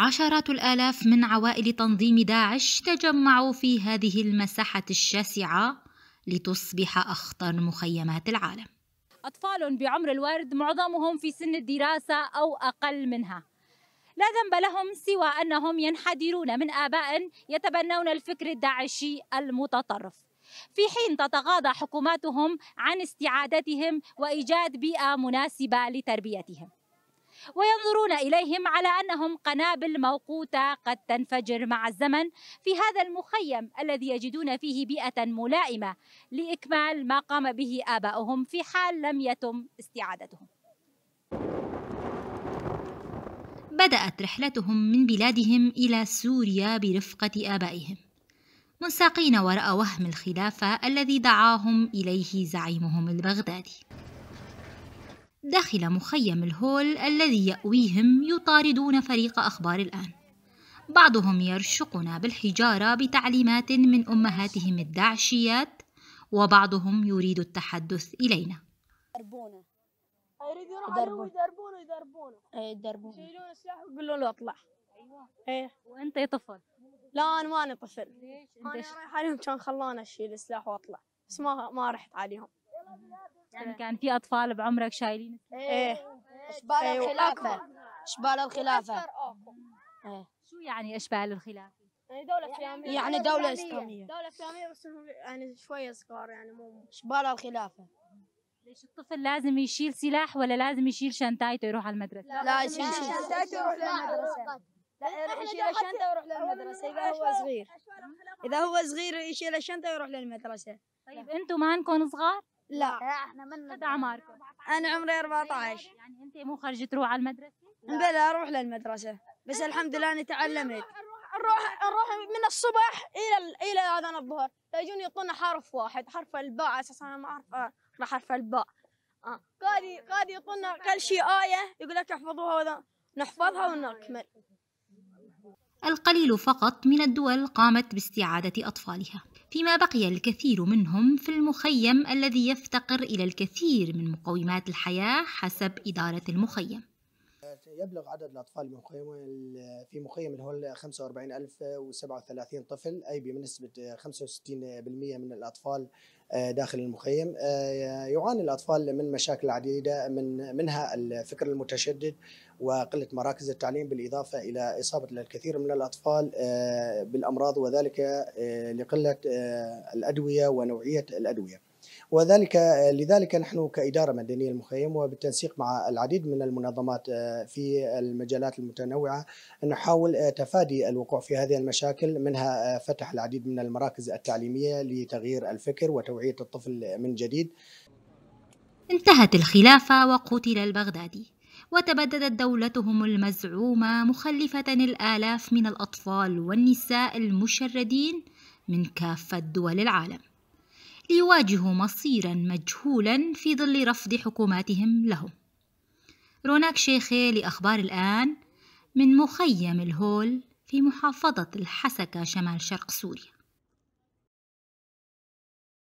عشرات الآلاف من عوائل تنظيم داعش تجمعوا في هذه المساحة الشاسعة لتصبح أخطر مخيمات العالم. أطفال بعمر الورد معظمهم في سن الدراسة أو أقل منها. لا ذنب لهم سوى أنهم ينحدرون من آباء يتبنون الفكر الداعشي المتطرف. في حين تتغاضى حكوماتهم عن استعادتهم وإيجاد بيئة مناسبة لتربيتهم. وينظرون إليهم على أنهم قنابل موقوتة قد تنفجر مع الزمن في هذا المخيم الذي يجدون فيه بيئة ملائمة لإكمال ما قام به آباؤهم في حال لم يتم استعادتهم. بدأت رحلتهم من بلادهم إلى سوريا برفقة آبائهم. منساقين وراء وهم الخلافة الذي دعاهم إليه زعيمهم البغدادي. داخل مخيم الهول الذي يأويهم يطاردون فريق أخبار الآن. بعضهم يرشقنا بالحجارة بتعليمات من أمهاتهم الداعشيات وبعضهم يريد التحدث إلينا. يدربونه يريد يروح يدربونه يدربونه يدربونه إيه يدربونه يشيلون السلاح ويقولون له اطلع. أيوه. إيه. وأنت يا طفل. لا أنا ماني طفل. ليش؟ أنا رايح عليهم كان خلاني أشيل السلاح وأطلع. بس ما ما رحت عليهم. يعني كان في أطفال بعمرك شايلين إيه. اشبال إيه. الخلافة؟ اشبال الخلافة؟ إيه. شو يعني اشبال الخلافة؟ يعني دولة إسلامية. يعني دولة إسلامية. دولة إسلامية بس يعني شوية صغار يعني مو شبال الخلافة؟ ليش الطفل لازم يشيل سلاح ولا لازم يشيل شنطايته يروح على المدرسة؟ لا, لا يشيل شنطايته يروح للمدرسة. لا يروح يشيل الشنطة ويروح للمدرسة. إذا هو صغير. إذا هو صغير يشيل الشنطة ويروح للمدرسة. طيب أنتم ما صغار؟ لا. إحنا من قد أعماركم؟ أنا عمري 14 يعني أنت مو خرجت تروح على المدرسة؟ بلا أروح للمدرسة. بس الحمد لله أني تعلمت. نروح نروح من الصبح إلى إلى أذان الظهر. يجون يعطونا حرف واحد حرف الباء أساسا أنا ما أعرف حرف الباء. آه. قاعد قاعد يعطونا كل شيء آية يقول لك احفظوها نحفظها ونكمل. القليل فقط من الدول قامت باستعادة أطفالها. فيما بقي الكثير منهم في المخيم الذي يفتقر إلى الكثير من مقومات الحياة حسب إدارة المخيم. يبلغ عدد الأطفال بمخيم في مخيم الهول 45037 طفل أي بنسبة 65% من الأطفال آه، داخل المخيم. آه، يعاني الأطفال من مشاكل عديدة من منها الفكر المتشدد وقلة مراكز التعليم بالإضافة إلى إصابة الكثير من الأطفال آه، بالأمراض وذلك لقلة الأدوية ونوعية الأدوية. وذلك لذلك نحن كإدارة مدنية المخيم وبالتنسيق مع العديد من المنظمات آه، في المجالات المتنوعة نحاول آه، تفادي الوقوع في هذه المشاكل منها آه، فتح العديد من المراكز التعليمية لتغيير الفكر وتوعية الطفل من جديد. انتهت الخلافة وقتل البغدادي وتبددت دولتهم المزعومة مخلفة الآلاف من الأطفال والنساء المشردين من كافة دول العالم. ليواجهوا مصيرا مجهولا في ظل رفض حكوماتهم لهم. روناك شيخي لأخبار الآن من مخيم الهول في محافظة الحسكة شمال شرق سوريا.